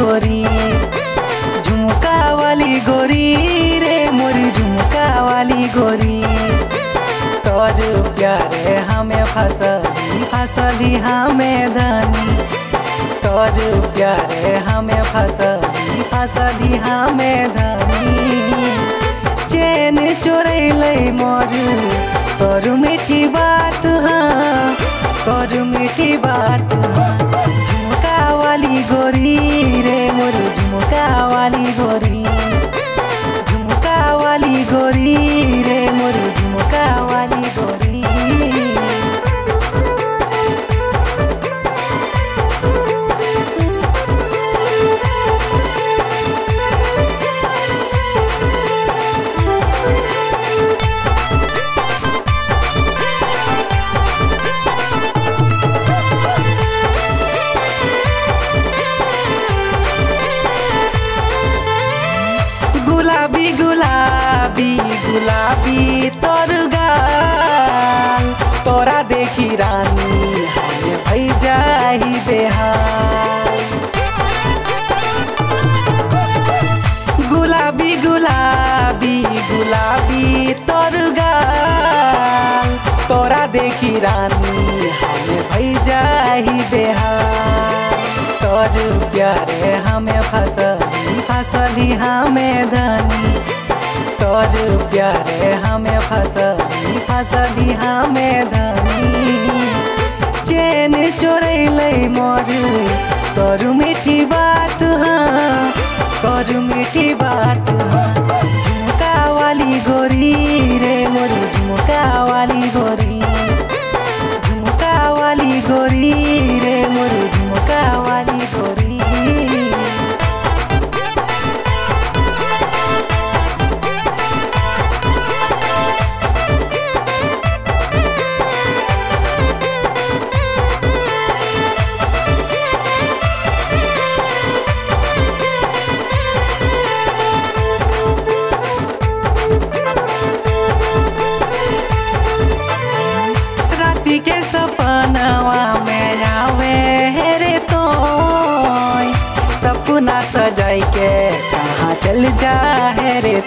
गोरी। झुमका वाली गोरी रे, मोरी झुमका वाली गोरी। तोर प्यारे हमें फसली फसली हमें धनी। तोर प्यारे हमें फसली फसली हमें धनी। चैन चोरैलै मोर, तोर मीठी बात हाँ गुलाबी गुलाबी गुलाबी तोर गाल तोरा देखी रानी हमें भई जाही बेहाल। गुलाबी गुलाबी गुलाबी तोर गाल तोरा देखी रानी हमें भई जाही बेहाल। तोर प्यारे फसली हाँ मैदानी तोर प्यारे हमें फसली फसली हाँ मैदानी चैन चोरैल मोर, तोर मीठी बात हाँ तोर मीठी बात।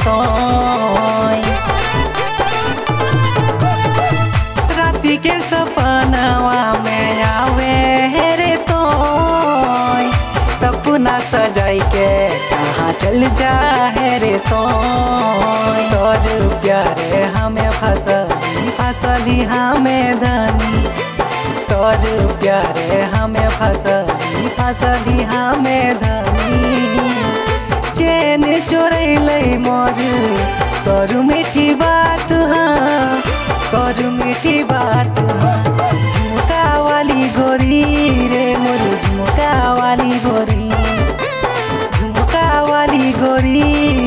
तो राती के सपनवा में आवे रे तो सपना सजाई के कहाँ चल जा है रे तो तोर प्यारे हमें फसली फसली हमें धनी। तोर प्यारे हमें फसली फसली हमें धनी। चैन चोरैलै मोर। तोर मीठी बात हाँ तोर मीठी बात हाँ। झुमका वाली गोरी रे मोर झुमका वाली गोरी। झुमका वाली गोरी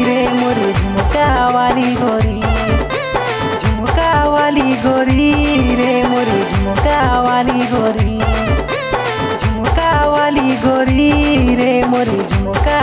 रे मोर झुमका वाली गोरी। झुमका वाली गोरी रे मोर झुमका वाली गोरी। झुमका वाली गोरी रे मोर, झुमका